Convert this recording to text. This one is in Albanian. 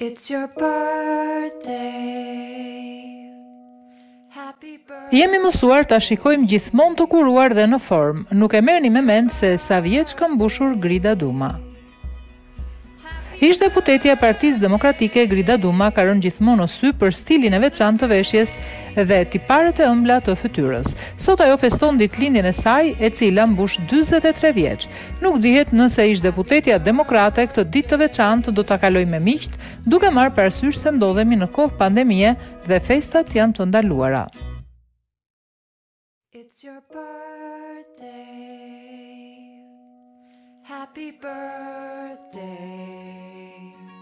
It's your birthday. Jemi mësuar ta shikojmë gjithmonë të kuruar dhe në formë. Nuk e merrni me mend se sa vjeç ka mbushur Grida Duma. Ish deputetja e Partisë Demokratike Grida Duma ka rënë gjithmonë në sy për stilin e veçantë të veshjes dhe tiparet e ëmbla të fytyrës. Sot ajo feston ditëlindjen e saj, e cila mbush 43 vjeç. Nuk dihet nëse ish-deputetja demokrate këtë ditë të veçantë do ta kalojë me miqtë, duke marrë parasysh se ndodhemi në kohë pandemie dhe festat janë të ndaluara. It's your birthday Happy birthday